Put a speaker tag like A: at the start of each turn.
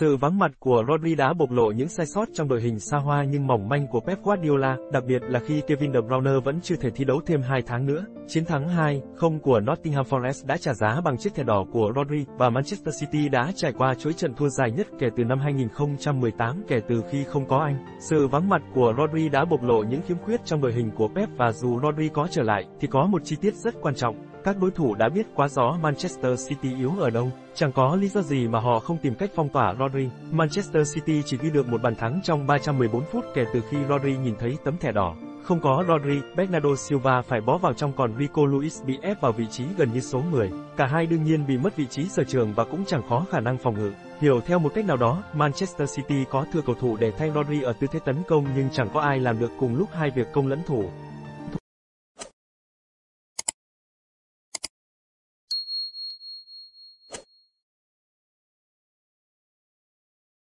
A: Sự vắng mặt của Rodri đã bộc lộ những sai sót trong đội hình xa hoa nhưng mỏng manh của Pep Guardiola, đặc biệt là khi Kevin De Bruyne vẫn chưa thể thi đấu thêm 2 tháng nữa. Chiến thắng 2-0 của Nottingham Forest đã trả giá bằng chiếc thẻ đỏ của Rodri và Manchester City đã trải qua chuỗi trận thua dài nhất kể từ năm 2018 kể từ khi không có anh. Sự vắng mặt của Rodri đã bộc lộ những khiếm khuyết trong đội hình của Pep và dù Rodri có trở lại thì có một chi tiết rất quan trọng. Các đối thủ đã biết quá rõ Manchester City yếu ở đâu, chẳng có lý do gì mà họ không tìm cách phong tỏa Rodri. Manchester City chỉ ghi được một bàn thắng trong 314 phút kể từ khi Rodri nhìn thấy tấm thẻ đỏ. Không có Rodri, Bernardo Silva phải bó vào trong còn Rico Luis bị ép vào vị trí gần như số 10. Cả hai đương nhiên bị mất vị trí sở trường và cũng chẳng khó khả năng phòng ngự. Hiểu theo một cách nào đó, Manchester City có thừa cầu thủ để thay Rodri ở tư thế tấn công nhưng chẳng có ai làm được cùng lúc hai việc công lẫn thủ.